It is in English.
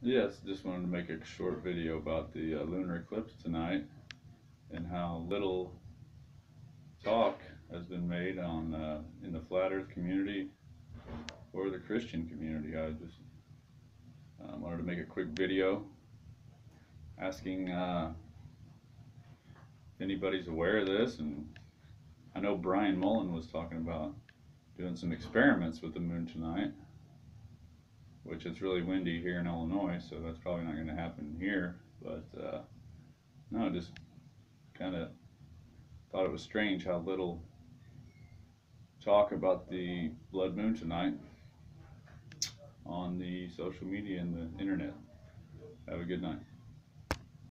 Yes, just wanted to make a short video about the uh, lunar eclipse tonight and how little talk has been made on uh, in the flat Earth community or the Christian community. I just uh, wanted to make a quick video asking uh, if anybody's aware of this. And I know Brian Mullen was talking about doing some experiments with the moon tonight which it's really windy here in Illinois, so that's probably not going to happen here. But uh, no, just kind of thought it was strange how little talk about the blood moon tonight on the social media and the internet. Have a good night.